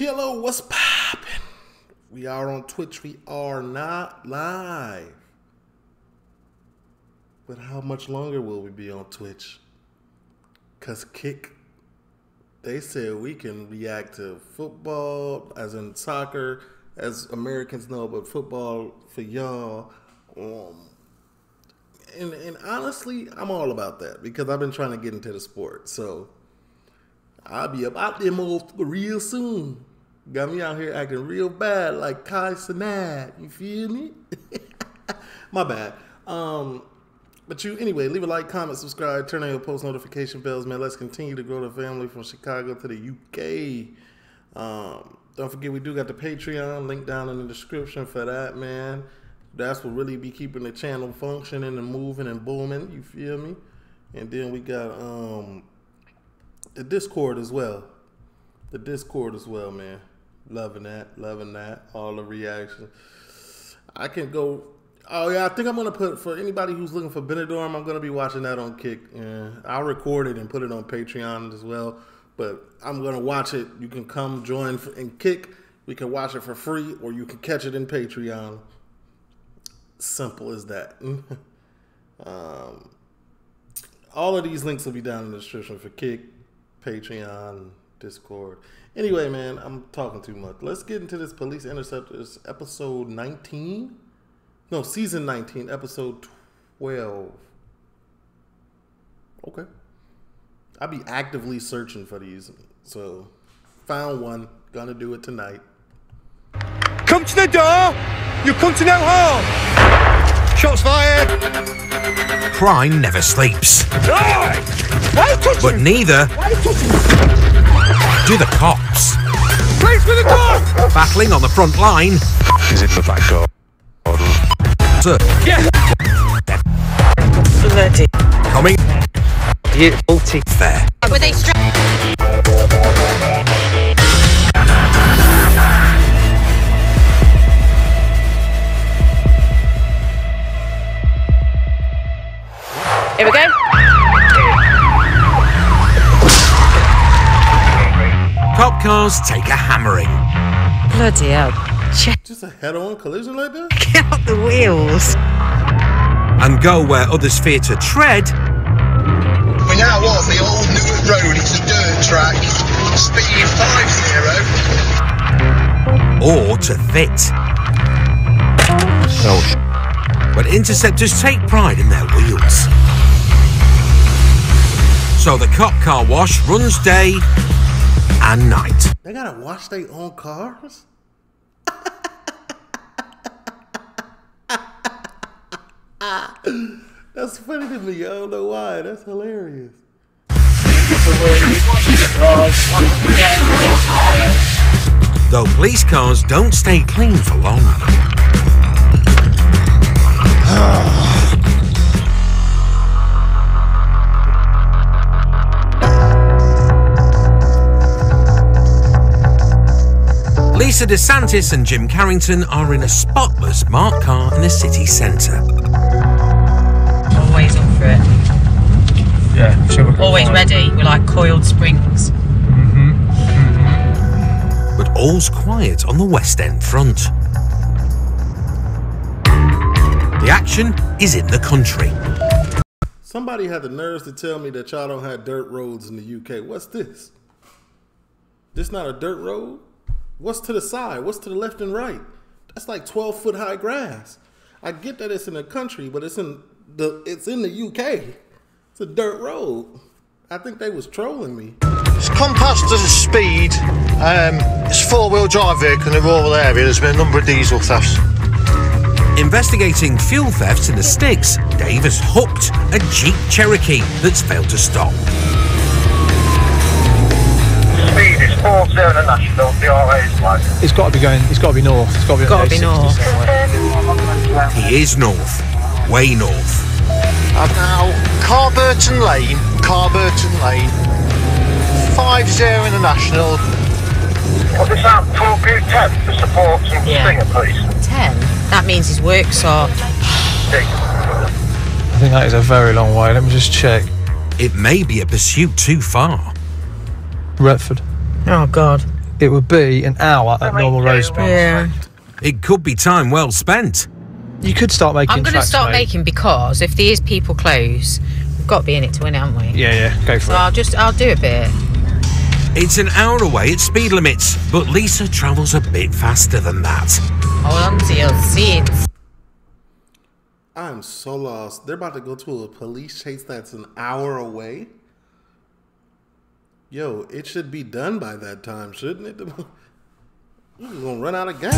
TLO, what's poppin'? We are on Twitch. We are not live. But how much longer will we be on Twitch? Cause Kick, they said we can react to football, as in soccer, as Americans know, but football for y'all. Um, and, and honestly, I'm all about that because I've been trying to get into the sport. So I'll be up out there more real soon. Got me out here acting real bad like Kai Cenat. You feel me? My bad. Um, but you anyway, leave a like, comment, subscribe, turn on your post notification bells, man. Let's continue to grow the family from Chicago to the UK. Um, don't forget we do got the Patreon link down in the description for that, man. That's what really be keeping the channel functioning and moving and booming. You feel me? And then we got um the Discord as well. The Discord as well, man. Loving that, loving that. All the reaction. I can go. Oh yeah, I think I'm gonna put for anybody who's looking for Benidorm. I'm gonna be watching that on Kick. Yeah, I'll record it and put it on Patreon as well. But I'm gonna watch it. You can come join and Kick. We can watch it for free, or you can catch it in Patreon. Simple as that. um, all of these links will be down in the description for Kick, Patreon, Discord. Anyway, man, I'm talking too much. Let's get into this Police Interceptors episode 19. No, season 19, episode 12. Okay. I'll be actively searching for these. So, found one. Gonna do it tonight. Come to the door! You come to no harm! Shots fired! Crime never sleeps, Why touch but neither do the cops. Place for the door! Battling on the front line, Is it the back door? to Yeah! Bloody coming beautiful teeth. fair. Were they strapped? Here we go. Cop cars take a hammering. Bloody hell. Check Just a head on collision like that? out the wheels. and go where others fear to tread, We're now on the old Newark Road. It's a dirt track. Speed 50. or to fit. Oh, But interceptors take pride in their wheels. So the cop car wash runs day and night. They gotta wash their own cars? That's funny to me. I don't know why. That's hilarious. Though police cars don't stay clean for long. Lisa DeSantis and Jim Carrington are in a spotless marked car in the city centre. Always up for it. yeah. So we're Always ready. We're like coiled springs. But all's quiet on the West End front. The action is in the country. Somebody had the nerves to tell me that y'all don't have dirt roads in the UK. What's this? This not a dirt road? What's to the side? What's to the left and right? That's like 12 foot high grass. I get that it's in the country, but it's in the it's in the UK. It's a dirt road. I think they was trolling me. It's come past the speed. Um, it's four-wheel drive vehicle in the rural area. There's been a number of diesel thefts. Investigating fuel thefts in the sticks, Dave has hooked a Jeep Cherokee that's failed to stop. Speed is 40 national. The RA is like. It's got to be going. It's got to be north. It's got to be. Gotta be north. somewhere. He is north, way north. I'm now Carburton Lane. Carburton Lane. 5-0 in the national. Well, this out 12 10 for support and Yeah. Stinger, please. Ten. That means his works are. I think that is a very long way. Let me just check. It may be a pursuit too far. Retford. Oh God. it would be an hour at normal road speed. Yeah. It could be time well spent. You could start making I'm going to start mate. making because if these people close, we've got to be in it to win it, haven't we? Yeah, yeah, go for So it. I'll just, I'll do a bit. It's an hour away at speed limits, but Lisa travels a bit faster than that. Hold on to your seats. I'm so lost. They're about to go to a police chase that's an hour away. Yo, it should be done by that time, shouldn't it? You're gonna run out of gas.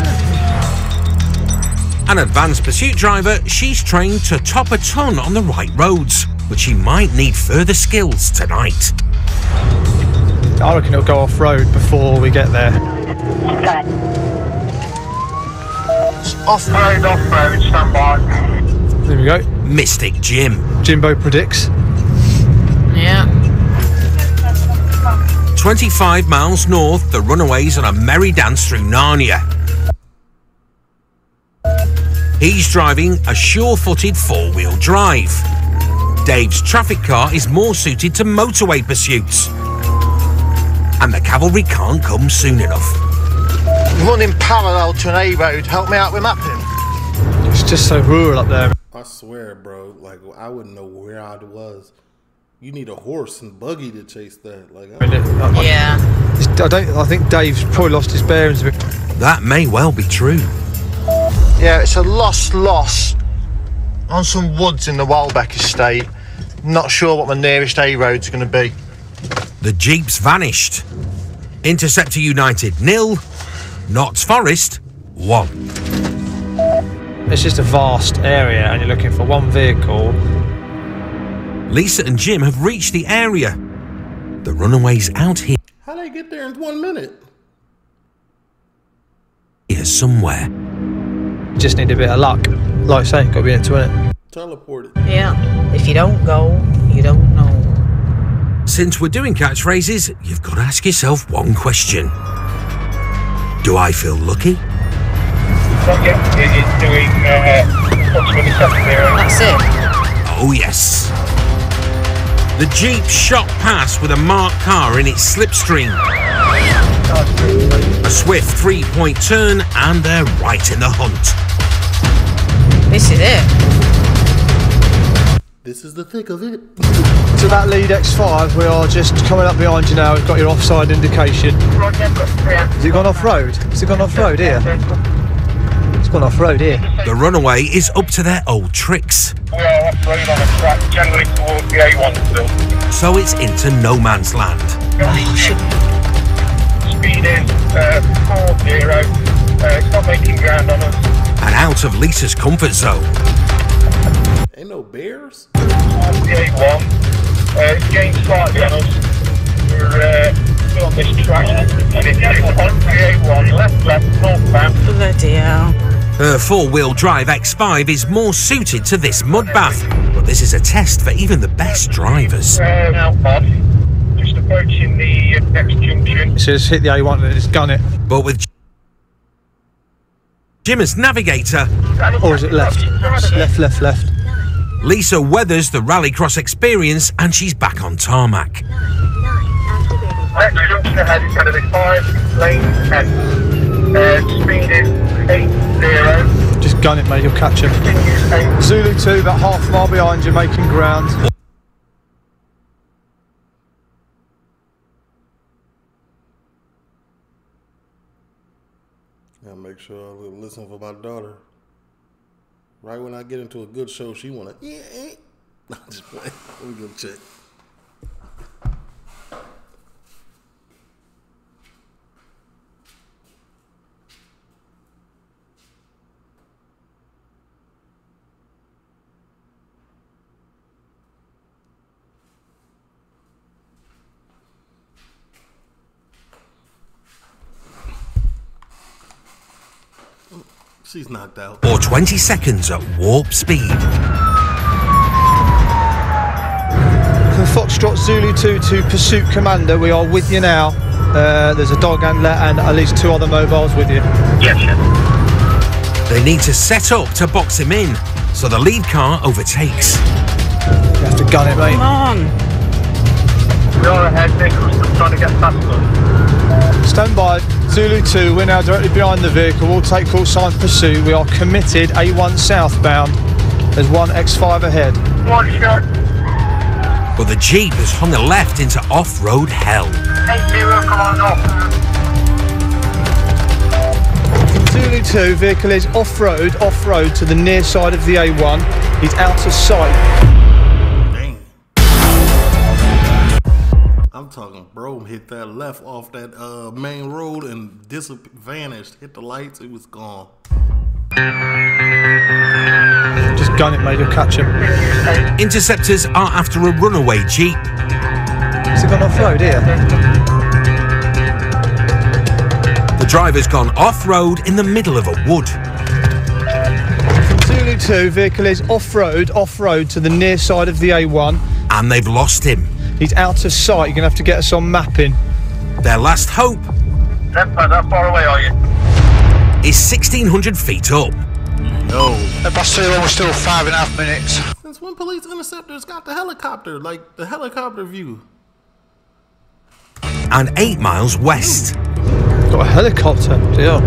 An advanced pursuit driver, she's trained to top a ton on the right roads, but she might need further skills tonight. I reckon it'll go off road before we get there. Off road, off road, stand by. There we go. Mystic Jim. Jimbo predicts. Yeah. 25 miles north, the runaways on a merry dance through Narnia. He's driving a sure footed four wheel drive. Dave's traffic car is more suited to motorway pursuits. And the cavalry can't come soon enough. Running parallel to an A road. Help me out with mapping. It's just so rural up there. I swear, bro. Like I wouldn't know where I was. You need a horse and buggy to chase that. Like I, I, Yeah. I don't. I think Dave's probably lost his bearings a bit. That may well be true. Yeah, it's a lost loss on some woods in the Welbeck estate. Not sure what my nearest A road's going to be. The Jeep's vanished. Interceptor United nil. Notts Forest one. It's just a vast area, and you're looking for one vehicle. Lisa and Jim have reached the area. The runaways out here how they get there in one minute? Here somewhere. Just need a bit of luck. Like I say, got to be in it to win it. Teleported. Yeah. If you don't go, you don't know. Since we're doing catchphrases, you've got to ask yourself one question. Do I feel lucky? It is doing uh, approximately 7 0. That's it. Oh, yes. The Jeep shot past with a marked car in its slipstream. A swift three point turn, and they're right in the hunt. This is it. This is the thick of it. To that lead X5, we are just coming up behind you now. We've got your offside indication. Has it gone off road? Has it gone off road here? It's gone off road here. The runaway is up to their old tricks, We are off road on a track generally towards the A1 still. so it's into no man's land. Speed is uh, 4 0. Uh, it's not making ground on us. And out of Lisa's comfort zone. Ain't no bears. Towards the A1. Uh, it's gained slightly on us. We're uh, on this track. And it's on the A1, left, left, northbound. Bloody hell. Her four wheel drive X5 is more suited to this mud bath, but this is a test for even the best drivers. Uh, now on. Just approaching the uh, next junction. So just hit the A1 and just gun it. But with Jim as navigator, Or is it left? Left, left, left. Lisa weathers the rallycross experience and she's back on tarmac. Next junction ahead is going to be 5 lane 10. Uh, speed is 80. Just gun it, mate. You'll catch him. Zulu 2, about half mile behind you, making ground. I make sure I listen for my daughter. Right when I get into a good show, she wanna yeah. eh. Just playing. Let me go check. She's knocked out. Or 20 seconds at warp speed. From Foxtrot Zulu 2 to Pursuit Commander, we are with you now. Uh, there's a dog handler and at least two other mobiles with you. Yes, sir. They need to set up to box him in, so the lead car overtakes. You have to gun it, mate. Come on. We are ahead, vehicles still trying to get past us. Stand by. Zulu 2, we're now directly behind the vehicle. We'll take call sign pursuit. We are committed A1 southbound. There's one X5 ahead. One shot. But the Jeep has hung a left into off-road hell. 80, come on up. Zulu 2, vehicle is off-road, off-road to the near side of the A1. He's out of sight. Talking, bro. Hit that left off that uh, main road and dis- vanished. Hit the lights, it was gone. Just gun it, mate. You'll catch him. Interceptors are after a runaway Jeep. Has he gone off-road here? The driver's gone off-road in the middle of a wood. Zulu 2, vehicle is off-road, off-road to the near side of the A1. And they've lost him. He's out of sight. You're going to have to get us on mapping. Their last hope That, that far away are you? is 1,600 feet up. No. Past two, almost still five and a half minutes. Since when police interceptors got the helicopter, like the helicopter view? And eight miles west. Got a helicopter. Deal.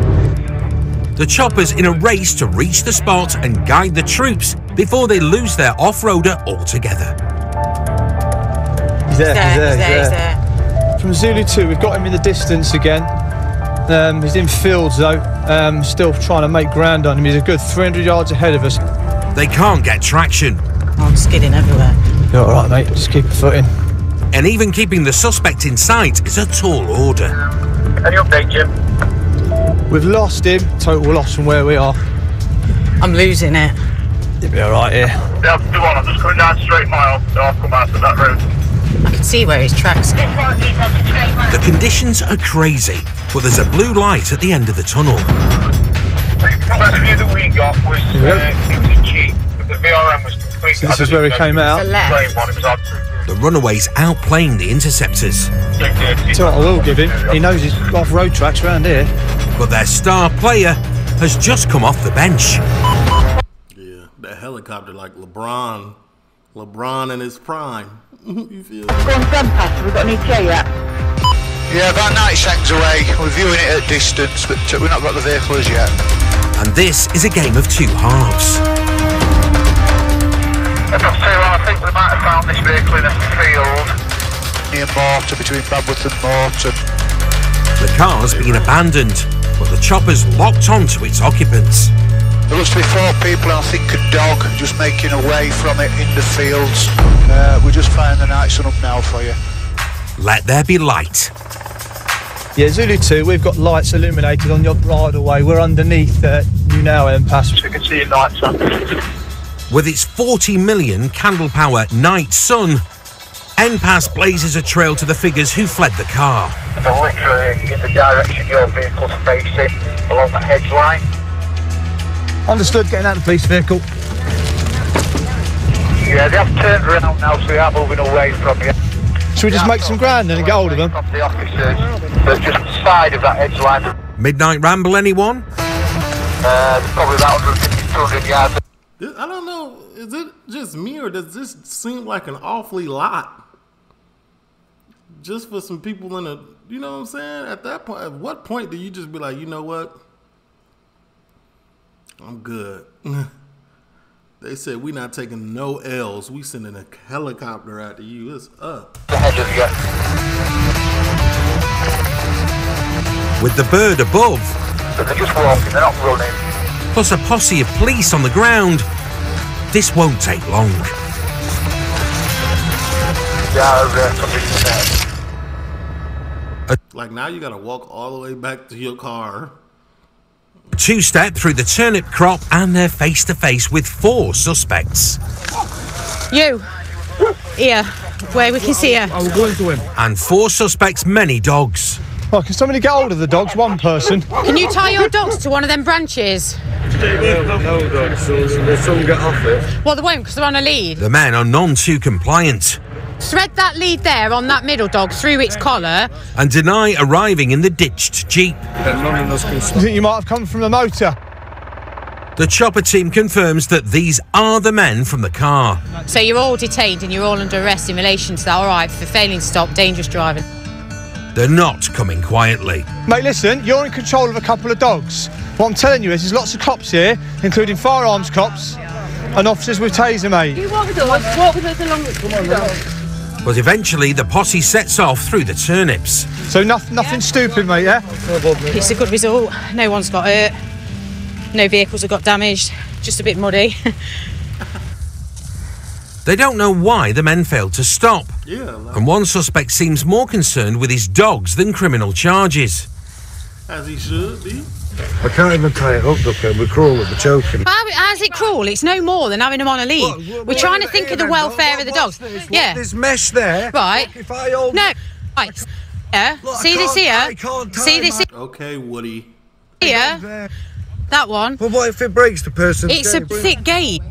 The chopper's in a race to reach the spot and guide the troops before they lose their off-roader altogether. He's there. There, He's there. he's there, he's he's there. there. From Zulu 2, we've got him in the distance again. Um, he's in fields though. Um, still trying to make ground on him. He's a good 300 yards ahead of us. They can't get traction. Oh, I'm skidding everywhere. You're all right, mate. Just keep your foot in. And even keeping the suspect in sight is a tall order. Any update, Jim? We've lost him. Total loss from where we are. I'm losing it. You'll be all right here. Yeah, do on. I'm just coming down straight mile, so I'll come out of that road. I can see where his tracks go. The conditions are crazy, but there's a blue light at the end of the tunnel. The best view that we got was, uh, it was a Jeep, but the VRM was completely... So this is where he came out. The left. Same one, it was our The runaways outplaying the interceptors, That's what I will give him. He knows his off-road tracks around here. but their star player has just come off the bench. Yeah, that helicopter like LeBron. LeBron in his prime. you feel? Go on Grandpa, we've got an ETA yet. Yeah, about 90 seconds away. We're viewing it at distance, but uh, we've not got the vehicle as yet. And this is a game of two halves. I've got to say, well, I think we might have found this vehicle in a field. Near Morton, between Babworth and Morton. The car's been abandoned, but the chopper's locked onto its occupants. There looks to be four people and I think a dog just making away from it in the fields. Uh, we're just firing the night sun up now for you. Let there be light. Yeah, Zulu 2, we've got lights illuminated on your bridleway. We're underneath uh, you now, Pass. We can see your lights on. With its 40 million candle power night sun, NPAS blazes a trail to the figures who fled the car. So literally in the direction your vehicle's facing, along the hedge line. Understood, getting out of the police vehicle. Yeah, they have turned around now, so they are moving away from you. Should we just make some ground then and get hold of them? From the officers, they're just the side of that edge line. Midnight ramble, anyone? Uh, probably about 150, 200 yards. I don't know. Is it just me or does this seem like an awfully lot? Just for some people in a, you know what I'm saying? At that point, at what point do you just be like, you know what? I'm good. they said we not taking no L's. We sending a helicopter after you. It's up. you. With the bird above, So they're just walking, they're not running. plus a posse of police on the ground, this won't take long. They are something there. Like now you gotta walk all the way back to your car. Two step through the turnip crop and they're face to face with four suspects. You. Here, where we can see him. And four suspects, many dogs. Oh, can somebody get hold of the dogs? One person. Can you tie your dogs to one of them branches? No, dogs. Will some get off it? Well, they won't because they're on a lead. The men are none too compliant Thread that lead there on that middle dog through its collar. and deny arriving in the ditched Jeep. You think you might have come from the motor? The chopper team confirms that these are the men from the car. So you're all detained and you're all under arrest in relation to that. All right, for failing to stop dangerous driving. They're not coming quietly. Mate, listen, you're in control of a couple of dogs. What I'm telling you is there's lots of cops here, including firearms cops and officers with taser, mate. You walk with us. Walk with us along with Come on, But eventually, the posse sets off through the turnips. So nothing, nothing stupid, mate, yeah? It's a good result. No one's got hurt. No vehicles have got damaged. Just a bit muddy. They don't know why the men failed to stop. Yeah, And one suspect seems more concerned with his dogs than criminal charges. as he should be. I can't even tie it up, Ducker. We're cruel with the choking. How, how's it cruel? It's no more than having them on a lead. We're trying to think of the welfare of the dogs. Yeah. There's mesh there. Right. If I hold No. Right. Yeah. Look, See this can't- here? See this my- Okay, Woody. here? That one. But what if it breaks the person? It's a thick gate.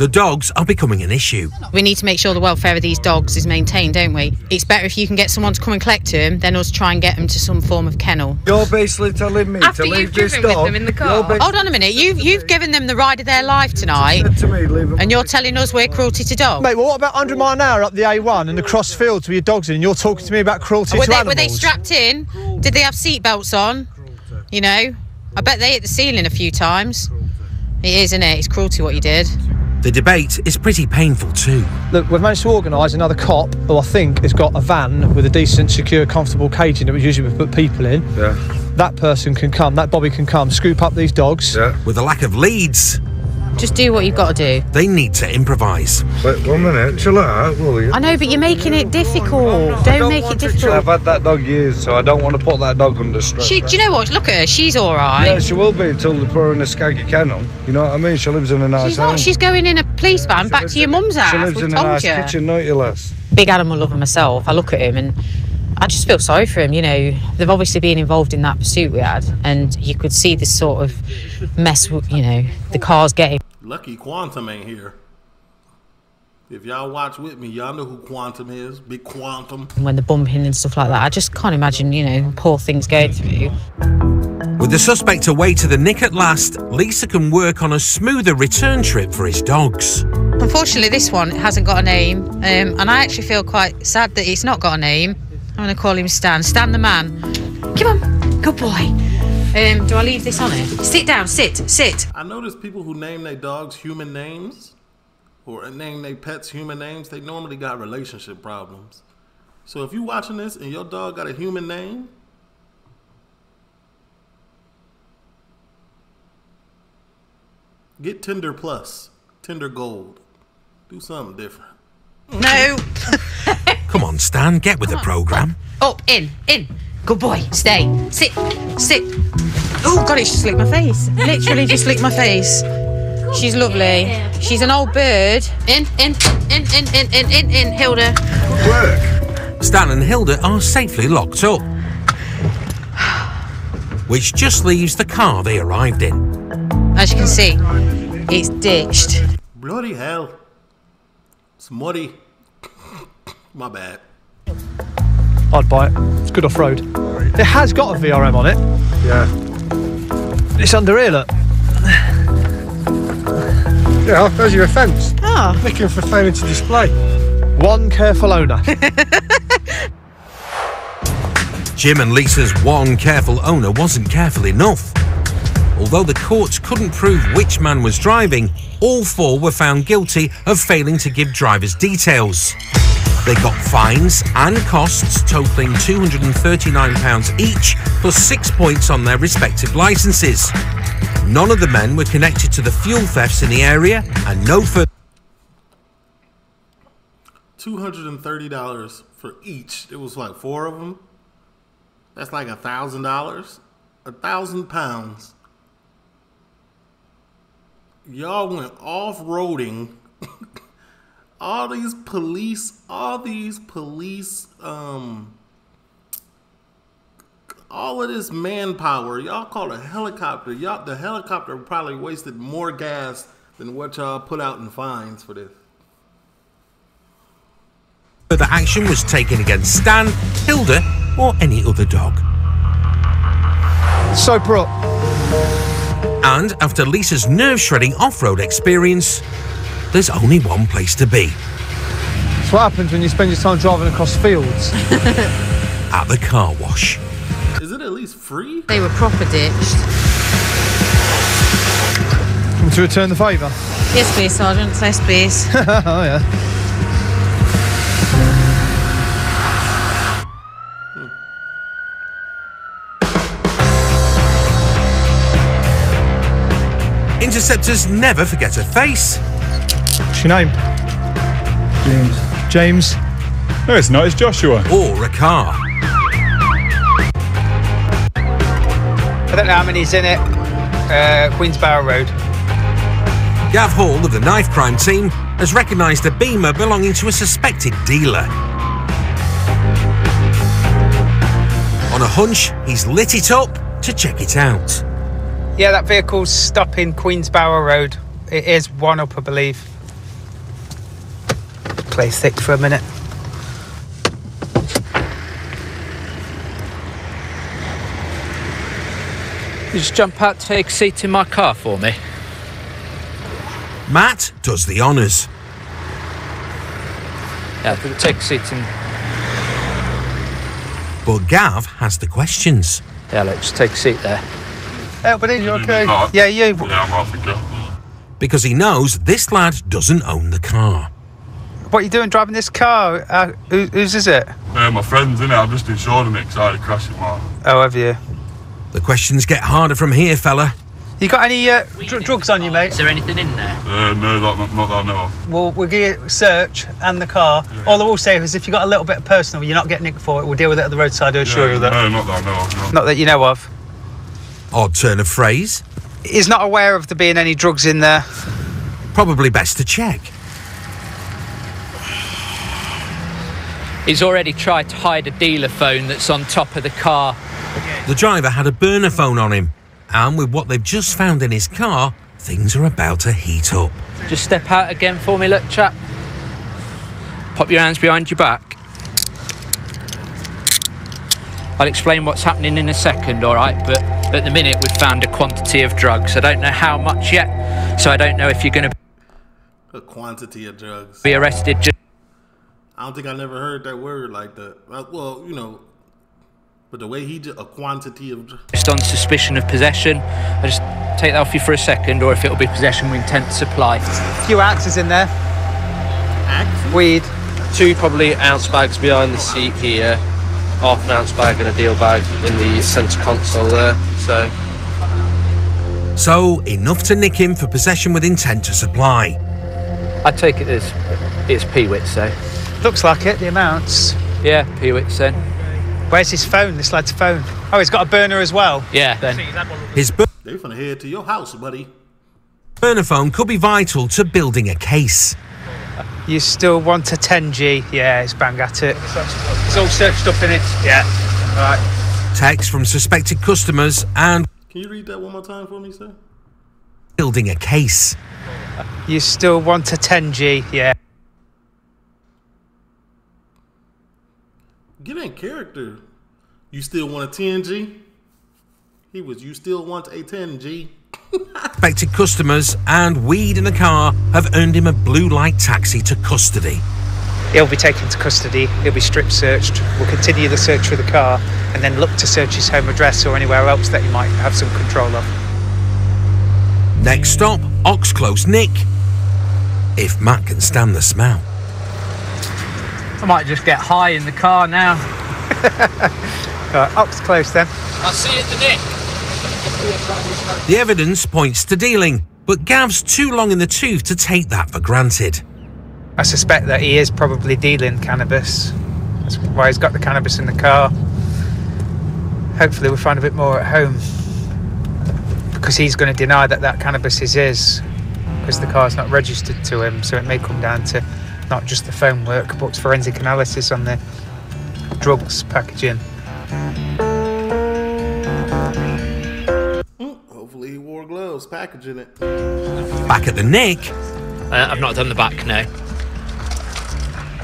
The dogs are becoming an issue. We need to make sure the welfare of these dogs is maintained, don't we? It's better if you can get someone to come and collect them than us try and get them to some form of kennel. You're basically telling me After to you've leave this driven with dog. them in the car. You're Hold on a minute. You've you've given them the ride of their life tonight, to me, leave and you're telling us we're cruelty to dogs. Mate, well, what about 100 mile an hour up the A1 and the cross fields with your dogs in, and you're talking to me about cruelty Were to they, animals? were they strapped in? Did they have seatbelts on? You know, I bet they hit the ceiling a few times. It is, isn't it? It's cruelty what you did. The debate is pretty painful too. Look, we've managed to organise another cop who I think has got a van with a decent, secure, comfortable caging that we usually put people in. Yeah, That person can come, that Bobby can come, scoop up these dogs. yeah. With a lack of leads, Just do what you've got to do. they need to improvise. Wait one minute. Chill out, will you? I know, but you're making it difficult. I Don't make it want to chill. difficult. I've had that dog years, so I don't want to put that dog under stress. She, do you know what? Look at her. She's all right. Yeah, she will be until they put her in a skaggy kennel. You know what I mean? She lives in a nice She's home. not. She's going in a police van She back lives to your mum's house. She lives We've in a told nice you. kitchen, don't you, Les? Big animal lover myself. I look at him and I just feel sorry for him. You know, they've obviously been involved in that pursuit we had, and you could see this sort of mess. You know, the cars getting. Lucky Quantum ain't here. If y'all watch with me, y'all know who Quantum is. Big Quantum. when they're bumping and stuff like that. I just can't imagine, you know, poor things going through. With the suspect away to the nick at last, Lisa can work on a smoother return trip for his dogs. Unfortunately, this one hasn't got a name, um, and I actually feel quite sad that it's not got a name. I'm going to call him Stan. Stan the man. Come on, good boy. Um, do I leave this on it? Sit down, sit, sit. I notice people who name their dogs human names or name their pets human names, they normally got relationship problems. So if you watching this and your dog got a human name, get Tinder Plus, Tinder Gold. Do something different. No. Come on, Stan, get with the program. Up, in, in. Good boy. Stay. Sit, sit. Oh, God, it's just licked my face. Literally just licked my face. She's lovely. She's an old bird. In, in, in, in, in, in, in, in, Hilda. Work. Stan and Hilda are safely locked up. Which just leaves the car they arrived in. As you can see, it's ditched. Bloody hell. It's muddy. My bad. I'd buy it. It's good off road. It has got a VRM on it. Yeah. It's under here, look. Yeah, there's your offence. Ah. Looking for failing to display. One careful owner. Jim and Lisa's one careful owner wasn't careful enough. Although the courts couldn't prove which man was driving, all four were found guilty of failing to give drivers details. They got fines and costs totaling £239 each, plus six points on their respective licences. None of the men were connected to the fuel thefts in the area, and no further. $230 for each. It was like four of them. That's like a thousand dollars. A thousand pounds. Y'all went off-roading. all these police, all these police, um, all of this manpower. Y'all called a helicopter. Y'all, the helicopter probably wasted more gas than what y'all put out in fines for this. Further action was taken against Stan, Hilda, or any other dog. Soap up. And after Lisa's nerve shredding off road experience, there's only one place to be. It's what happens when you spend your time driving across fields. at the car wash. Is it at least free? They were proper ditched. Want to return the favour? Yes, please, Sergeant. Yes, please. oh, yeah. Interceptors never forget a face. What's your name? James. James. No, it's not. It's Joshua. Or a car. I don't know how many's in it. Uh, Queensbarrow Road. Gav Hall of the knife crime team has recognised a beamer belonging to a suspected dealer. On a hunch, he's lit it up to check it out. Yeah, that vehicle's stopping Queensbarrow Road. It is one up, I believe. Play thick for a minute. You just jump out, take a seat in my car for me. Matt does the honours. Yeah, take a seat in. But Gav has the questions. Yeah, let's just take a seat there. Hey, buddy, you okay? Yeah, you. Yeah, I'm off again. Because he knows this lad doesn't own the car. What are you doing driving this car? Uh, who, whose is it? Uh, my friend's in it. I've just insured him because I had a crash at mine. Oh, have you? The questions get harder from here, fella. You got any uh, dr- drugs on you, mate? Is there anything in there? Uh, no, not, not, not that I know of. Well, we'll give you a search and the car. All I will say is if you've got a little bit of personal, you're not getting nicked for it. We'll deal with it at the roadside, I assure Yeah, you that. No, not that I know of. No. Not that you know of. Odd turn of phrase. He's not aware of there being any drugs in there. Probably best to check. He's already tried to hide a dealer phone that's on top of the car. The driver had a burner phone on him, and with what they've just found in his car, things are about to heat up. Just step out again for me, look, chap. Pop your hands behind your back. I'll explain what's happening in a second, all right? But at the minute, we've found a quantity of drugs. I don't know how much yet, so I don't know if you're going to A quantity of drugs. be arrested just I don't think I never heard that word like that. Uh, Well, you know, but the way he did a quantity of just on suspicion of possession. I just take that off you for a second, or if it'll be possession with intent to supply. A few ounces in there. Weed. Two probably ounce bags behind the seat here, half an ounce bag and a deal bag in the centre console there. So So, enough to nick him for possession with intent to supply. I take it as it's PWITS, so. Looks like it, the amounts. Yeah, PWITS then. Where's his phone, this lad's phone? Oh, he's got a burner as well. Yeah, then. His bur- They finna head to your house, buddy. burner phone could be vital to building a case. You still want a 10G? Yeah, it's bang at it. It's all searched up in it. Yeah. Right. Text from suspected customers and Can you read that one more time for me, sir? building a case. You still want a 10G? Yeah. Get in character. You still want a 10G? He was, you still want a 10G? Suspected customers and weed in the car have earned him a blue light taxi to custody. He'll be taken to custody. He'll be strip searched. We'll continue the search for the car and then look to search his home address or anywhere else that he might have some control of. Next stop, Oxclose Nick. If Matt can stand the smell. I might just get high in the car now. Right, Ox close then. I'll see you at the Nick. The evidence points to dealing, but Gav's too long in the tooth to take that for granted. I suspect that he is probably dealing cannabis. That's why he's got the cannabis in the car. Hopefully, we'll find a bit more at home. Because he's going to deny that that cannabis is his. Because the car's not registered to him. So it may come down to not just the phone work, but forensic analysis on the drugs packaging. Hopefully he wore gloves packaging it. Back at the Nick, Uh, I've not done the back, no.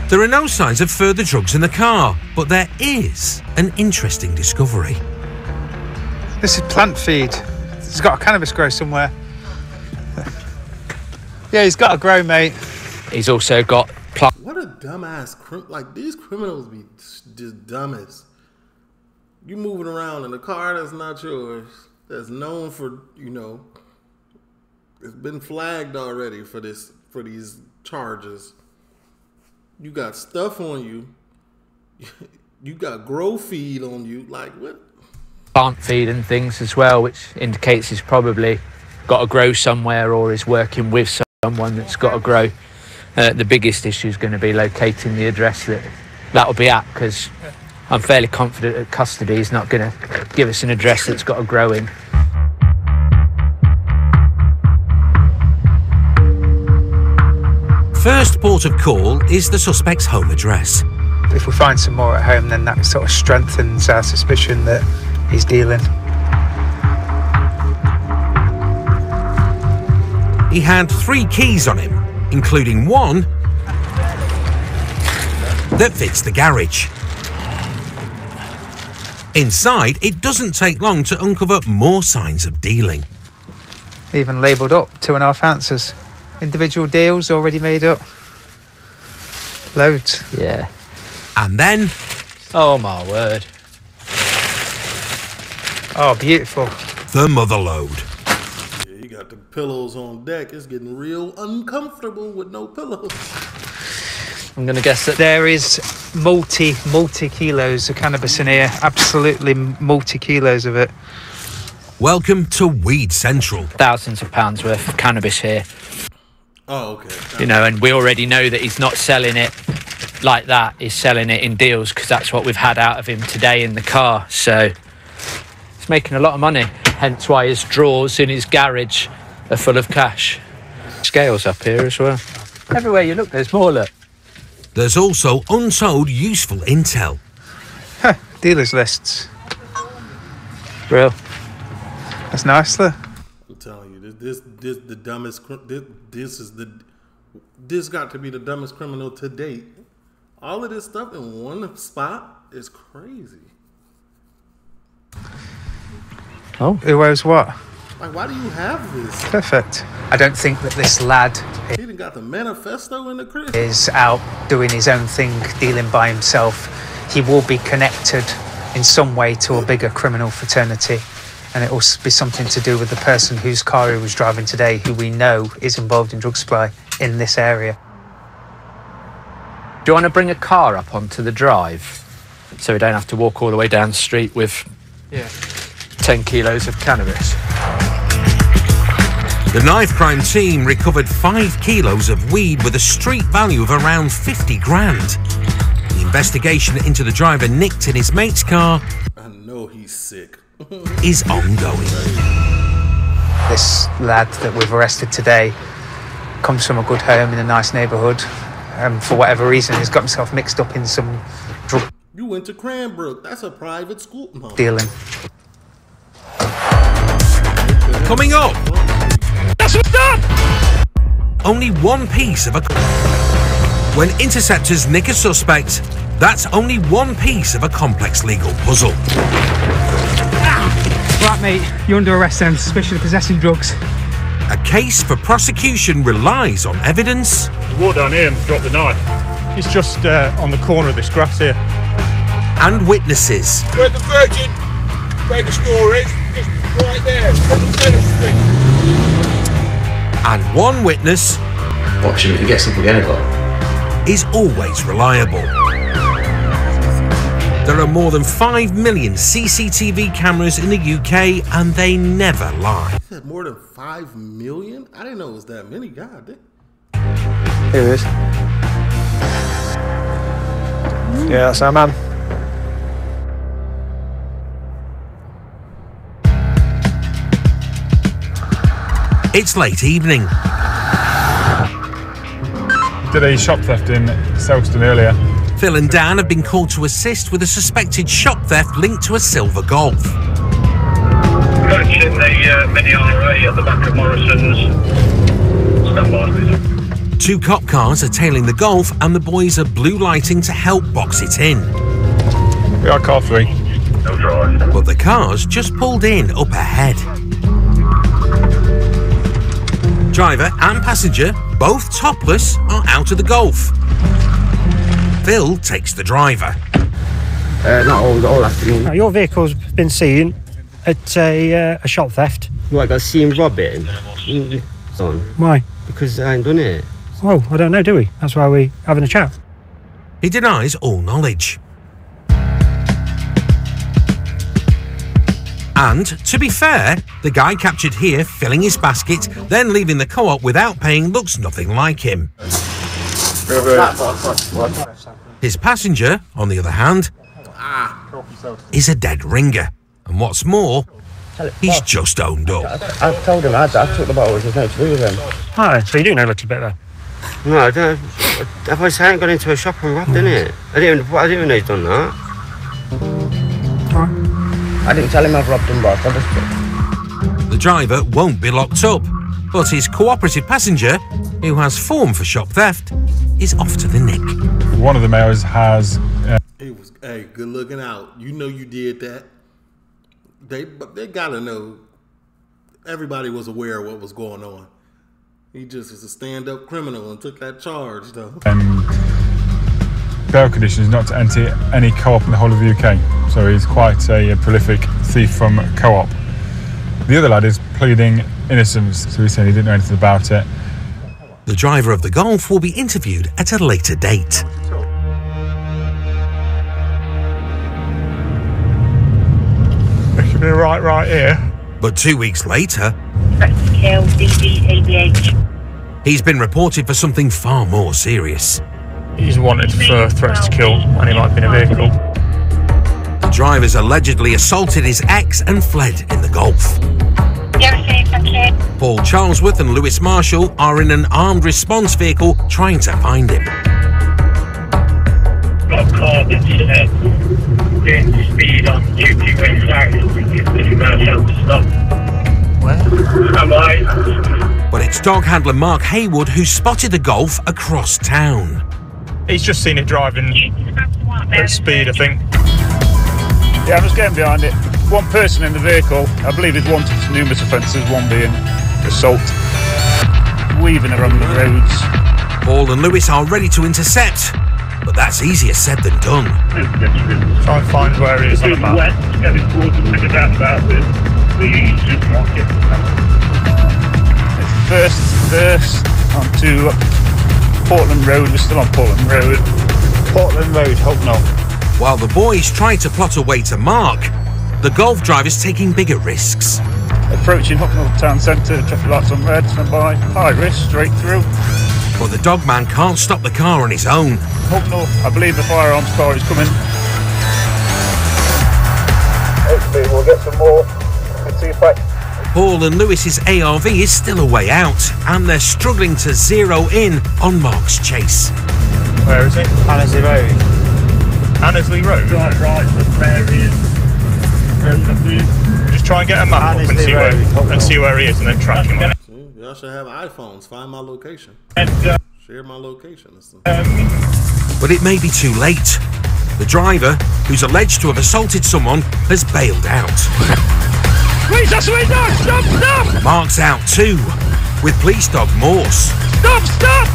there are no signs of further drugs in the car, but there is an interesting discovery. This is plant feed. He's got a cannabis grow somewhere. yeah, he's got a grow, mate. He's also got plant. What a dumbass crim- like these criminals be just dumb as You moving around in a car that's not yours, that's known for you know, it's been flagged already for this for these charges. You got stuff on you. You got grow feed on you. Like what? plant feed and things as well, which indicates he's probably got to grow somewhere or is working with someone that's got to grow. Uh, the biggest issue is going to be locating the address that that'll be at because I'm fairly confident that custody is not going to give us an address that's got to grow in. First port of call is the suspect's home address. If we find some more at home, then that sort of strengthens our suspicion that he's dealing. He had three keys on him, including one that fits the garage. Inside, it doesn't take long to uncover more signs of dealing. Even labelled up two and a half ounces. Individual deals already made up. Loads. Yeah. And then. Oh my word. Oh, beautiful. The mother load. Yeah, you got the pillows on deck. It's getting real uncomfortable with no pillows. I'm going to guess that there is multi, multi kilos of cannabis in here. Absolutely multi kilos of it. Welcome to Weed Central. Thousands of pounds worth of cannabis here. Oh, okay. You know, and we already know that he's not selling it like that. He's selling it in deals because that's what we've had out of him today in the car. So he's making a lot of money. Hence why his drawers in his garage are full of cash. Scales up here as well. Everywhere you look, there's more. Look. There's also untold useful intel. Huh, dealers lists. Real. That's nice, though. I'm telling you, this, this, this, the dumbest. This, this is the. This got to be the dumbest criminal to date. All of this stuff in one spot is crazy. Oh. Who owes what? Like, why do you have this? Perfect. I don't think that this lad He done got the manifesto in the crib. is out doing his own thing, dealing by himself. He will be connected in some way to a bigger criminal fraternity. And it will be something to do with the person whose car he was driving today, who we know is involved in drug supply in this area. Do you want to bring a car up onto the drive so we don't have to walk all the way down the street with Yeah. 10 kilos of cannabis? The knife crime team recovered five kilos of weed with a street value of around 50 grand. The investigation into the driver nicked in his mate's car I know he's sick. is ongoing. This lad that we've arrested today comes from a good home in a nice neighbourhood. and for whatever reason, he's got himself mixed up in some drug You went to Cranbrook. That's a private school. No. dealing. Coming up. Only one piece of a. When interceptors nick a suspect, that's only one piece of a complex legal puzzle. Right, mate, you're under arrest on suspicion of possessing drugs. A case for prosecution relies on evidence Walk down here and drop the knife. It's just uh, on the corner of this grass here. and witnesses. Where the Virgin Mega Store is, just right there, And one witness Watch him if he gets up again, though. is always reliable. There are more than 5 million CCTV cameras in the UK and they never lie. He said more than five million. I didn't know it was that many. God damn. Here it is. Yeah, that's our man. It's late evening. Did a shop theft in Folkestone earlier. Phil and Dan have been called to assist with a suspected shop theft linked to a silver golf. Catching the uh, Mini RA at the back of Morrison's. Stand by. Two cop cars are tailing the golf and the boys are blue lighting to help box it in. We are car three. No drive. But the cars just pulled in up ahead. Driver and passenger, both topless, are out of the Golf. Phil takes the driver. Uh, not all, all afternoon. Now, your vehicle's been seen at a, uh, a shop theft. What, I got to see him rob it? Son. Why? Because I ain't done it. Well, I don't know, do we? That's why we're having a chat. He denies all knowledge. And, to be fair, the guy captured here filling his basket, then leaving the co op without paying looks nothing like him. His passenger, on the other hand, is a dead ringer. And what's more, he's just owned up. I've told him I, I took the bottles, there's nothing to do with them. Oh, so you do know a little bit there. No, I don't. I've always I ain't gone into a shop and robbed, innit? I didn't, even- I didn't even know he's done that. I didn't tell him I've robbed him, boss. I just. The driver won't be locked up, but his cooperative passenger, who has form for shop theft, is off to the nick. One of the mayors has. Uh, He was, hey, good looking out. You know you did that. They, but they gotta know. Everybody was aware of what was going on. He just was a stand-up criminal and took that charge, though. um, bail conditions not to enter any co-op in the whole of the UK. So he's quite a, prolific thief from co-op. The other lad is pleading innocence, so he's saying he didn't know anything about it. The driver of the Golf will be interviewed at a later date. There should be right right here. But two weeks later, Kill DD88. he's been reported for something far more serious. He's wanted for threats to kill and he might be in a vehicle. The driver's allegedly assaulted his ex and fled in the Golf. Paul Charlesworth and Lewis Marshall are in an armed response vehicle trying to find him. got caught that's uh, doing speed on duty when starting man help to stop. Where? Am I? But it's dog handler Mark Haywood who spotted the Golf across town. He's just seen it driving at speed, I think. Yeah, I'm just getting behind it. One person in the vehicle, I believe, is wanted for numerous offences, one being assault, weaving around the roads. Paul and Lewis are ready to intercept, but that's easier said than done. Try and find where he is on the map. West, getting towards the second roundabout with the supermarket. First, first onto Portland Road. We're still on Portland Road. Portland Road, hope not. While the boys try to plot a way to Mark, the Golf driver's taking bigger risks. Approaching Hucknall Town Centre, traffic lights on red, stand by. High risk, straight through. But the dog man can't stop the car on his own. Hucknall, I believe the firearms car is coming. Hopefully we'll get some more. Let's see if I Paul and Lewis's ARV is still a way out, and they're struggling to zero in on Mark's chase. Where is it? Annesley Road. Annesley Road? Right, right, but there he is. Just try and get a map up and see, where, and see where he is and then track him. See, y'all should have iPhones. Find my location. Uh, Share my location. Um, Listen. But it may be too late. The driver, who's alleged to have assaulted someone, has bailed out. Wait, that's wait, no, stop, stop! Mark's out too, with police dog Morse. Stop, stop!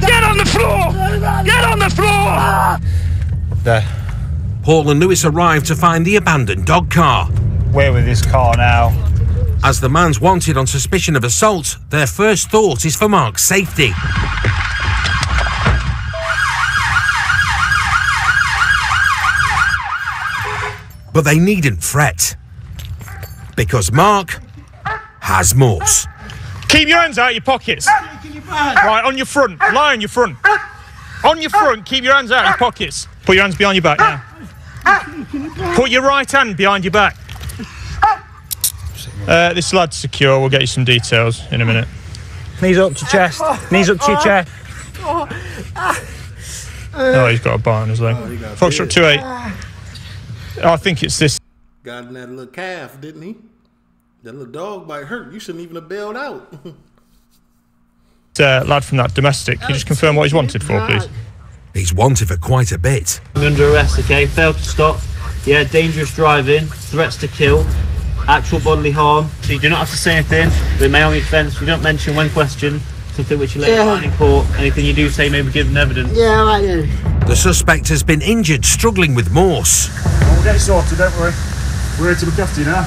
Get on the floor! Get on the floor! There. Paul and Lewis arrive to find the abandoned dog car. Where with this car now? As the man's wanted on suspicion of assault, their first thought is for Mark's safety. But they needn't fret. Because Mark has Morse. Keep your hands out of your pockets. Right, on your front. Lie on your front. On your front, keep your hands out of your pockets. Put your hands behind your back now. Put your right hand behind your back. Uh, this lad's secure. We'll get you some details in a minute. Knees up to your chest. Knees up to your chest. Oh, he's got a bar on his leg. Foxtrot 28. I think it's this. Got in that little calf, didn't he? That little dog bite hurt. You shouldn't even have bailed out. Uh, lad from that domestic. Can you just confirm what he's wanted for, please? He's wanted for quite a bit. I'm under arrest, okay? Failed to stop. Yeah, dangerous driving, threats to kill, actual bodily harm. So you do not have to say anything. They may only defence. You don't mention when questioned something which you later Yeah. find in court. Anything you do say may be given evidence. Yeah, right then. The suspect has been injured struggling with Morse. We'll get it sorted, don't worry. We're here to look after you now.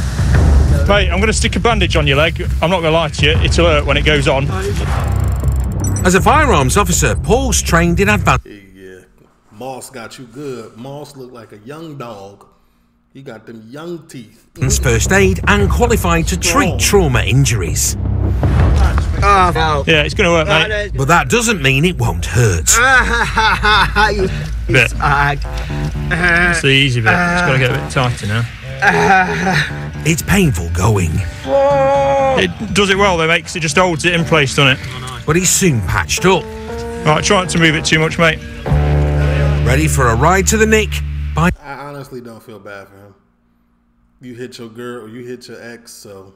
Mate, I'm going to stick a bandage on your leg. I'm not going to lie to you, it'll hurt when it goes on. As a firearms officer, Paul's trained in advance. Yeah, Moss got you good. Moss looked like a young dog. He got them young teeth. first aid and qualified to treat trauma injuries. Oh. Yeah, it's going to work, mate. Oh, but that doesn't mean it won't hurt. you bit. It's the easy bit. It's got to get a bit tighter now. It's painful going, It does it well, though, mate, 'cause it just holds it in place, doesn't it? but he's soon patched up. Right, try not to move it too much, mate. Ready for a ride to the Nick by I honestly don't feel bad for him. You hit your girl, you hit your ex, so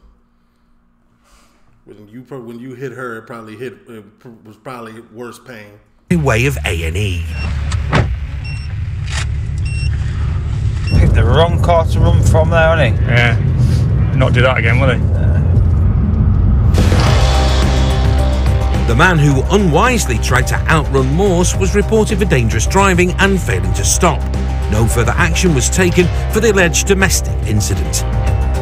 when you when you hit her, it probably hit it was probably worse pain. way of A&E. Picked the wrong car to run from there, hasn't he? Yeah. Not do that again, will he? The man who unwisely tried to outrun Morse was reported for dangerous driving and failing to stop. No further action was taken for the alleged domestic incident.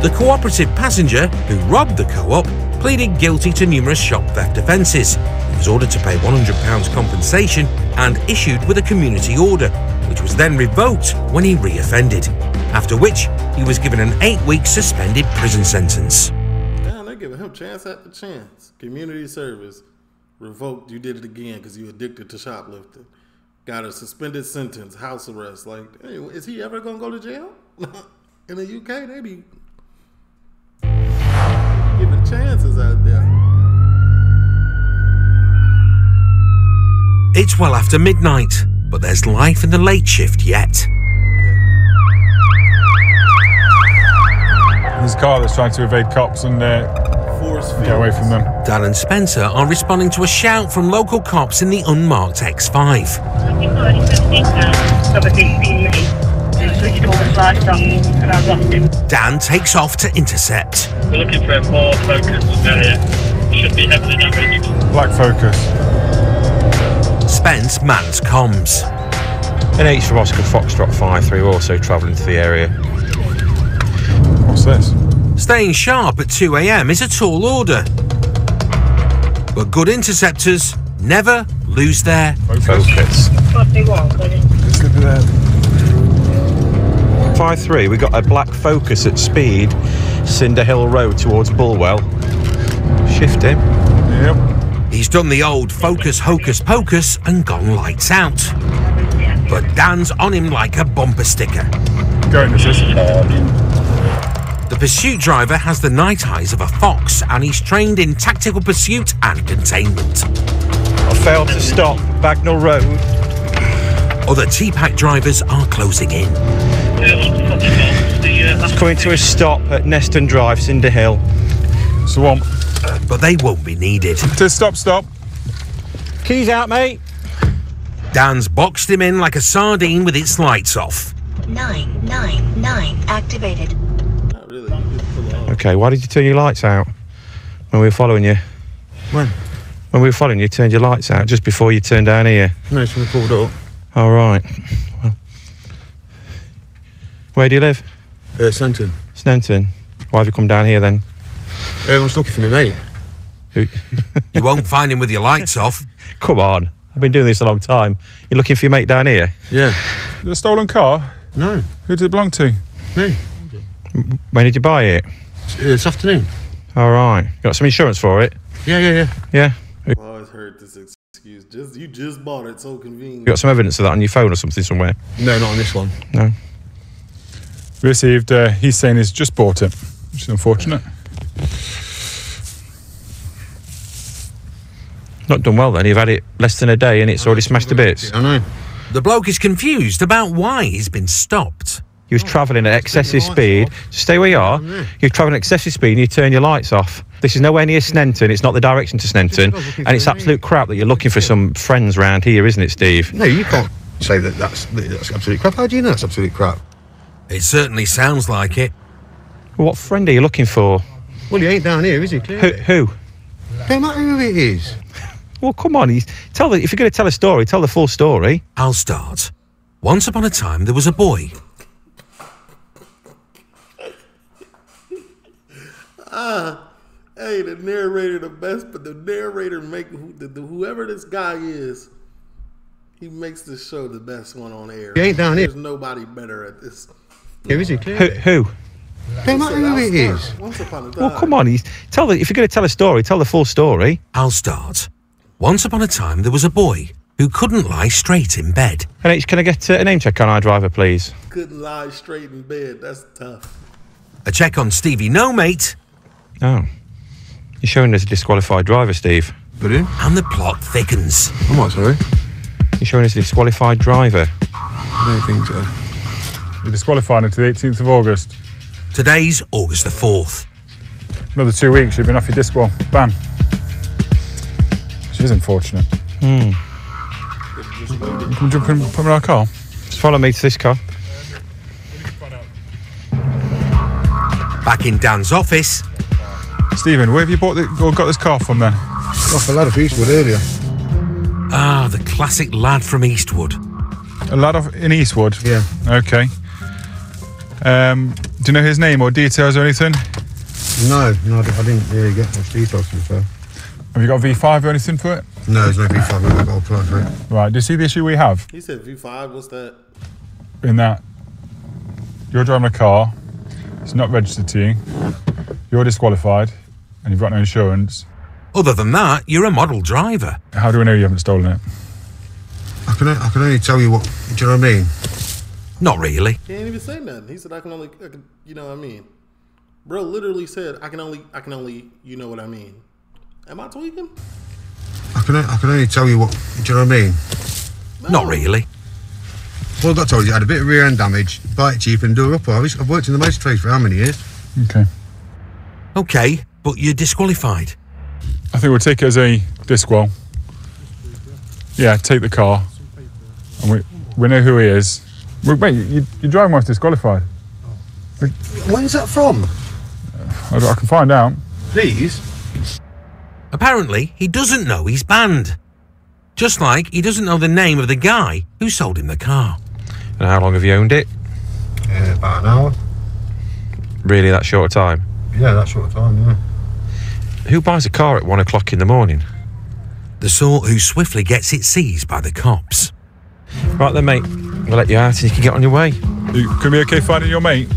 The cooperative passenger, who robbed the co-op, pleaded guilty to numerous shop theft offences. He was ordered to pay £100 compensation and issued with a community order, which was then revoked when he re-offended. After which, he was given an eight-week suspended prison sentence. Damn, they're giving him chance after chance. Community service revoked. You did it again because you addicted to shoplifting. Got a suspended sentence, house arrest. Like, hey, is he ever gonna go to jail? In the UK, they be chances out there. It's well after midnight, but there's life in the late shift yet. There's a car that's trying to evade cops and uh, Force get away from them. Dan and Spencer are responding to a shout from local cops in the unmarked X5. Dan takes off to intercept. We're looking for a more focused area. Should be heavily damaged. Black Focus. Spence mans comms. NH from Oscar Foxtrot 5-3 also travelling to the area. What's this? Staying sharp at 2 a.m. is a tall order. But good interceptors never lose their Focus. What 5-3, we got a black Focus at speed, Cinder Hill Road towards Bulwell. Shift him. Yep. He's done the old focus hocus pocus and gone lights out. But Dan's on him like a bumper sticker. Going to assist. The pursuit driver has the night eyes of a fox and he's trained in tactical pursuit and containment. I failed to stop Bagnall Road. Other TPAC drivers are closing in. It's coming to a stop at Neston Drive, Cinder Hill. Swamp. But they won't be needed. To stop, stop. Keys out, mate. Dan's boxed him in like a sardine with its lights off. 999 activated. Really. You just pull off. Okay, why did you turn your lights out when we were following you? When? When we were following you, you turned your lights out just before you turned down here. No, it's when we pulled up. All right. Well, where do you live? Uh, Snanton. Sneinton. Why have you come down here then? Everyone's looking for me, mate. Who? You won't find him with your lights off. Come on. I've been doing this a long time. You're looking for your mate down here? Yeah. The stolen car? No. Who did it belong to? Me. When did you buy it? Uh, this afternoon. All right. Got some insurance for it? Yeah, yeah, yeah. Yeah. I've always heard this excuse. Just you just bought it, so convenient. You got some evidence of that on your phone or something somewhere? No, not on this one. No. We received, uh, he's saying he's just bought it, which is unfortunate. Not done well then. You've had it less than a day and it's already smashed to bits. I know. The bloke is confused about why he's been stopped. You was travelling at excessive speed. Stay where you are. You're travelling at excessive speed and you turn your lights off. This is nowhere near Sneinton. It's not the direction to Sneinton. And it's absolute crap that you're looking for some friends round here, isn't it, Steve? No, you can't say that that's, that's absolute crap. How do you know that's absolute crap? It certainly sounds like it. What friend are you looking for? Well, he ain't down here, is he? Who? Clearly. who? Don't matter who it is. Well, come on. You, tell the, if you're going to tell a story, tell the full story. I'll start. Once upon a time, there was a boy. Ah, hey, the narrator the best, but the narrator make who, the, the, whoever this guy is, he makes this show the best one on air. He ain't down here. There's nobody better at this. Here is he? Who? who? Don't matter who it is. Once upon a time. Well, come on. You, tell the, if you're going to tell a story, tell the full story. I'll start. Once upon a time, there was a boy who couldn't lie straight in bed. NH, can I get uh, a name check on our driver, please? Couldn't lie straight in bed. That's tough. A check on Stevie No Mate. Oh. You're showing us a disqualified driver, Steve. But in? And the plot thickens. I'm what, sorry? You're showing us a disqualified driver. I don't think so. You're disqualified until the 18th of August. Today's August the 4th. Another two weeks, you've been off your disqual ban. Which is unfortunate. Hmm. Can we jump in, put me in our car? Just follow me to this car. Back in Dan's office, Stephen, where have you bought the, or got this car from then? Off a lad of Eastwood earlier. ah, the classic lad from Eastwood. A lad of, in Eastwood? Yeah. Okay. Um, do you know his name or details or anything? No, no, I didn't really get much details to be fair. Have you got a V5 or anything for it? No, there's no V5 I've got to apply for it. Right, do you see the issue we have He said V5. What's that? in that you're driving a car, it's not registered to you, you're disqualified, and you've got no insurance. Other than that, you're a model driver. How do we know you haven't stolen it? I can, I can only tell you what, do you know what I mean? Not really. He ain't even say nothing. He said I can only, I can, you know what I mean. Bro, literally said I can only, I can only, you know what I mean. Am I tweaking? I can, I can only tell you what, do you know what I mean? Not really. Well, I got told you I had a bit of rear end damage, buy it cheap and do it up. I've I've worked in the motor trade for how many years? Okay. Okay, but you're disqualified. I think we'll take it as a disqual. Yeah, take the car. And we, we know who he is. Wait, wait you, your driving wife's disqualified. When's that from? Uh, I, I can find out. Please? Apparently, he doesn't know he's banned. Just like he doesn't know the name of the guy who sold him the car. And how long have you owned it? Yeah, about an hour. Really, that short a time? Yeah, that short of time, yeah. Who buys a car at one o'clock in the morning? The sort who swiftly gets it seized by the cops. Right then, mate. We'll let you out and you can get on your way. You, can be okay finding your mate?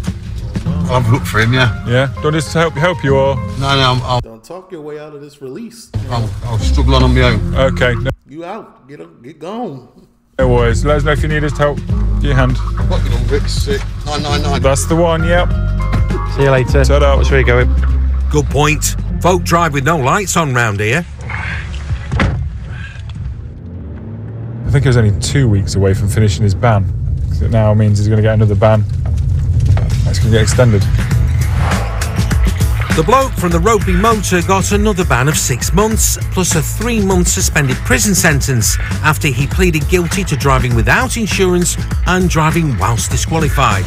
I'll have a look for him, yeah. Yeah? Do I just help, help you or? No, no, I'm, I'll, Don't talk your way out of this release. I'll, I'll struggle on on my own. Okay, no, You out. Get up, get gone. no worries. Let us know if you need us to help. Get your hand. What your number? It's uh, 999. That's the one, yep. See you later. Ta-da. What's where you going? Good point. Folk drive with no lights on round here. I think he was only two weeks away from finishing his ban. 'Cause It now means he's going to get another ban. That's going to get extended. The bloke from the Roby Motor got another ban of six months, plus a three month suspended prison sentence after he pleaded guilty to driving without insurance and driving whilst disqualified.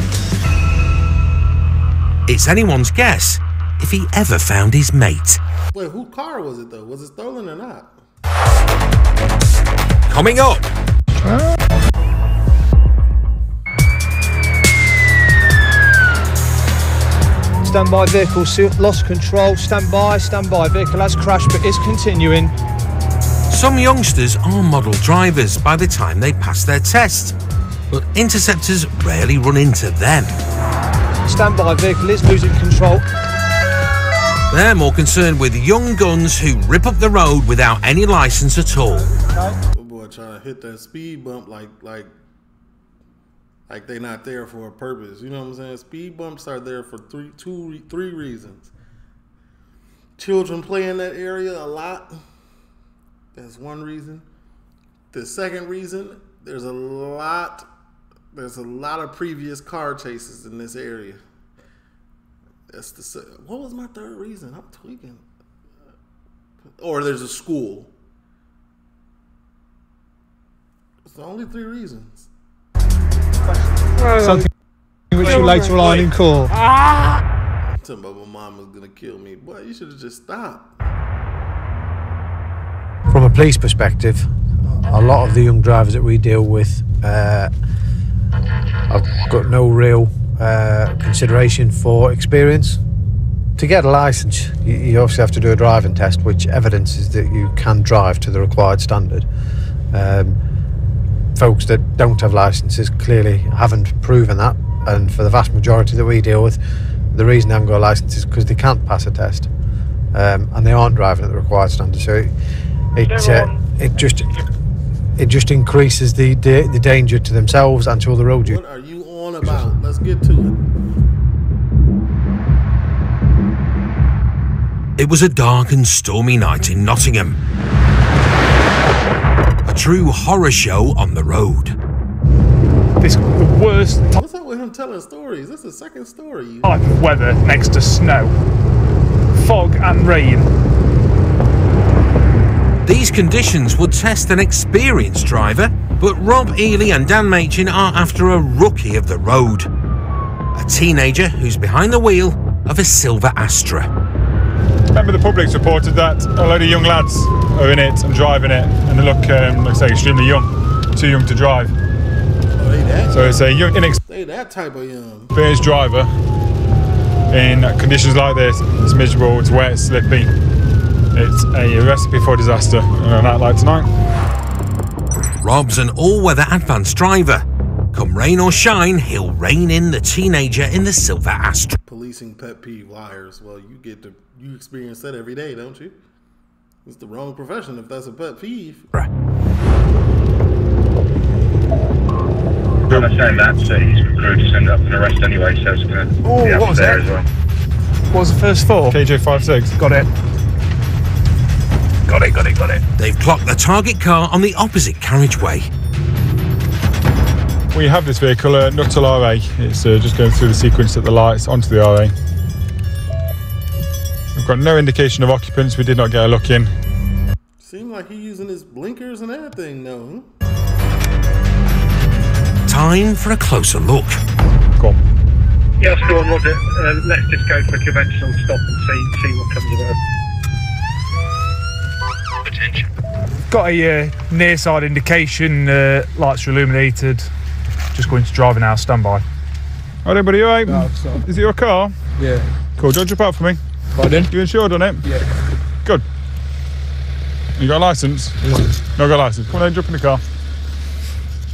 It's anyone's guess if he ever found his mate. Wait, whose car was it though? Was it stolen or not? Coming up, Stand by vehicle, lost control. Stand by, stand by. Vehicle has crashed but is continuing. some youngsters are model drivers by the time they pass their test, but interceptors rarely run into them. Stand by, vehicle is losing control. They're more concerned with young guns who rip up the road without any license at all. Boy, trying to hit that speed bump like like like they not there for a purpose. You know what I'm saying? Speed bumps are there for three, two, three reasons. Children play in that area a lot. That's one reason. The second reason, there's a lot, there's a lot of previous car chases in this area. That's the what was my third reason? I'm tweaking. Or there's a school. It's the only three reasons. Something which you later on in court. I'm talking about my mom was gonna kill me. Boy, you should have just stopped. From a police perspective, a lot of the young drivers that we deal with uh, have got no real uh, consideration for experience. To get a license, you, you obviously have to do a driving test, which evidences that you can drive to the required standard. Um, folks that don't have licenses clearly haven't proven that, and for the vast majority that we deal with, the reason they haven't got a license is because they can't pass a test, um, and they aren't driving at the required standard. So it it, uh, it just it just increases the, the the danger to themselves and to all the road users. What are you on about? Let's get to it. It was a dark and stormy night in Nottingham. A true horror show on the road. This the worst What's up with him telling stories? This is the second story. type of weather next to snow, fog and rain. These conditions would test an experienced driver, but Rob Ely and Dan Machin are after a rookie of the road. A teenager who's behind the wheel of a silver Astra. Remember, the public's reported that a load of young lads are in it and driving it, and they look, um, like I say, extremely young, too young to drive. Oh, they that. So it's a young, inexperienced that type of young. driver in conditions like this. It's miserable, it's wet, it's slippy. It's a recipe for disaster on a night like tonight. Rob's an all-weather advanced driver. Come rain or shine, he'll rein in the teenager in the silver Astra. Policing pet peeve liars. Well, you get to you experience that every day, don't you? It's the wrong profession if that's a pet peeve. Right. I'm not saying that, so he's crew just ended up in arrest anyway, so it's going to Oh, be up what was there that? as well. What was the first four? KJ56. Got it. Got it, got it, got it. They've clocked the target car on the opposite carriageway. We have this vehicle, uh, Nuthall RA. It's uh, just going through the sequence at the lights onto the RA. We've got no indication of occupants. We did not get a look in. Seemed like he using his blinkers and everything, though. Time for a closer look. Go on. Yeah, let's go on, Roger. Uh, let's just go for a conventional stop and see see what comes of it. Attention. Got a uh, near side indication, uh, lights are illuminated. Just going to drive driving now, standby. All right, everybody, you all right? Is it your car? Yeah. Cool, don't jump out for me. Pardon? You insured on it? Yeah. Good. You got a license? No, I got a license. Come on, then, jump in the car.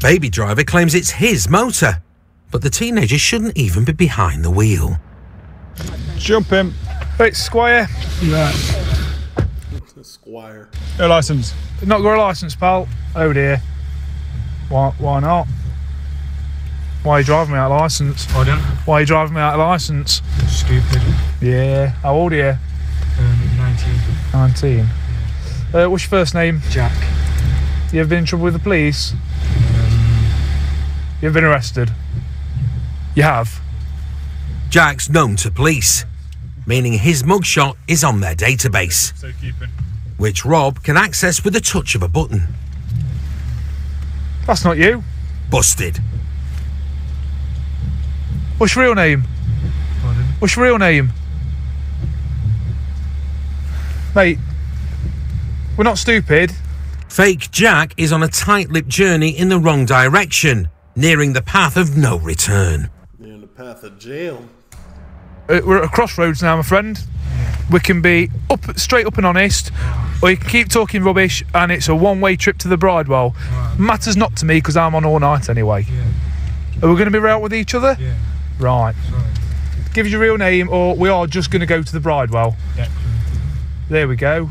Baby driver claims it's his motor, but the teenager shouldn't even be behind the wheel. Jump in. Hey, Squire. Yeah. Squire. No license. Not got a license, pal. Oh dear. Why? Why not? Why are you driving me out of license? Pardon? Why are you driving me out of license? Stupid. Yeah. How old are you? Um, 19. 19. Uh, what's your first name? Jack. You ever been in trouble with the police? You ever been arrested? You have. Jack's known to police, meaning his mugshot is on their database, Safekeeping. which Rob can access with a touch of a button. That's not you. Busted. What's your real name? Pardon? What's your real name? Mate, we're not stupid. Fake Jack is on a tight-lipped journey in the wrong direction, nearing the path of no return. You're the path of jail. Uh, we're at a crossroads now, my friend. We can be up, straight up and honest, or you can keep talking rubbish, and it's a one-way trip to the Bridewell. Matters not to me because I'm on all night anyway. Are we going to be out with each other? Yeah. Right. Give us your real name, or we are just going to go to the Bridewell. There we go.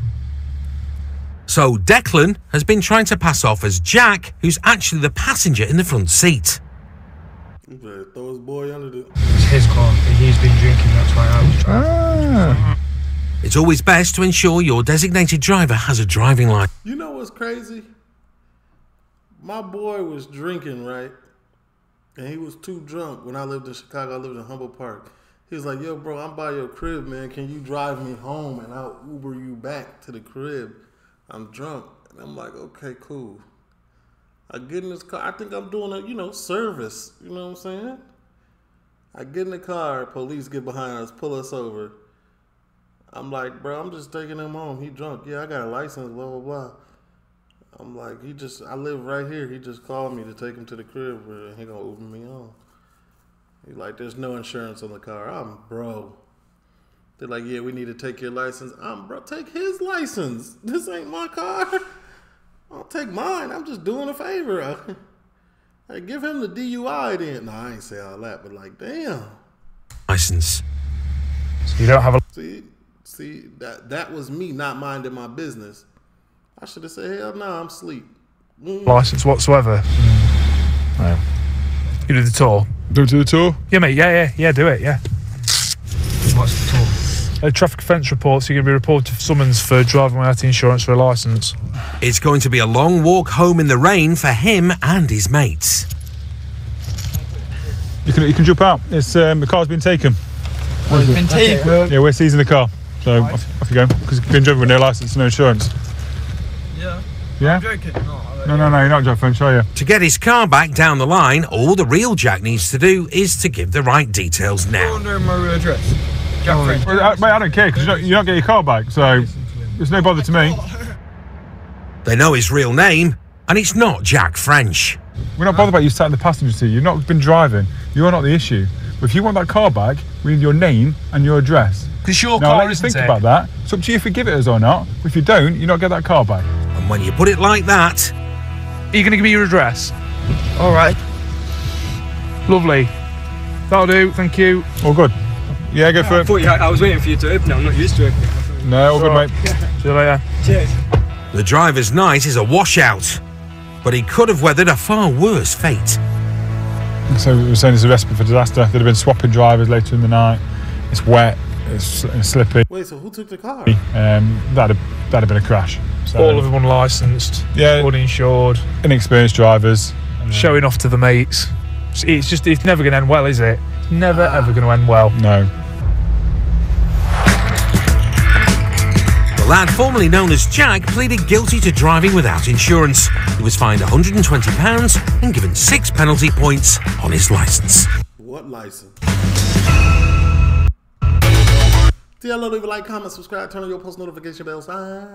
So Declan has been trying to pass off as Jack, who's actually the passenger in the front seat. Throw his boy under the. It's his car. He's been drinking, that's why I was trying. Ah. It's always best to ensure your designated driver has a driving license. You know what's crazy? My boy was drinking, right? And he was too drunk when I lived in Chicago. I lived in Humboldt Park. He was like, yo, bro, I'm by your crib, man. Can you drive me home and I'll Uber you back to the crib? I'm drunk. And I'm like, okay, cool. I get in this car. I think I'm doing a, you know, service. You know what I'm saying? I get in the car. Police get behind us, pull us over. I'm like, bro, I'm just taking him home. He drunk. Yeah, I got a license, blah, blah, blah. I'm like, he just, I live right here. He just called me to take him to the crib where he gonna Uber me on. He like, there's no insurance on the car. I'm bro. They're like, yeah, we need to take your license. I'm bro, take his license. This ain't my car. I'll take mine. I'm just doing a favor. I give him the DUI then. No, I ain't say all that, but like, damn. License. So you don't have a. See, see that that was me not minding my business. I should have said, hell no, I'm asleep. Mm. license whatsoever. No. You do the tour. Do do the tour? Yeah, mate. Yeah, yeah, yeah. Do it. Yeah. What's the tour? A traffic offence report. So you're going to be reported for summons for driving without insurance for a license. It's going to be a long walk home in the rain for him and his mates. You can you can jump out. It's um, the car's been taken. Oh, it's been taken? Yeah, we're seizing the car. So off, off you go because you've been driven with no license, no insurance. Yeah. Yeah. I'm joking. No, No, no, no. You're not Jack French, are you? To get his car back down the line, all the real Jack needs to do is to give the right details now. under my real address. Jack French. Well, I, uh, mate, I don't care because you don't, you don't get your car back, so it's no bother to me. They know his real name, and it's not Jack French. We're not bothered about you sat in the passenger seat. You've not been driving. You are not the issue. But if you want that car back, we need your name and your address. Because your now, car, let you isn't think it? about that. It's up to you if you give it us or not. If you don't, you not get that car back. And when you put it like that, Are you going to give me your address? All right. Lovely. That'll do. Thank you. All good. Yeah, go for I, it. thought you, I was waiting for you to open it. I'm not used to it. No, all good, mate. See you later. Cheers. the driver's night is a washout. But he could have weathered a far worse fate. So we were saying it's a recipe for disaster. They'd have been swapping drivers later in the night. It's wet. It's, it's slippy. Wait, so who took the car? Um, that'd have, that'd have been a crash. So, All of them unlicensed, Yeah. uninsured, inexperienced drivers. showing off to the mates. It's- It's just, it's never going to end well, is it? It's never, ever going to end well. No. The lad formerly known as Jack pleaded guilty to driving without insurance. He was fined £120 and given six penalty points on his licence. What license? See, I leave a like, comment, subscribe, turn on your post notification bells. Bye.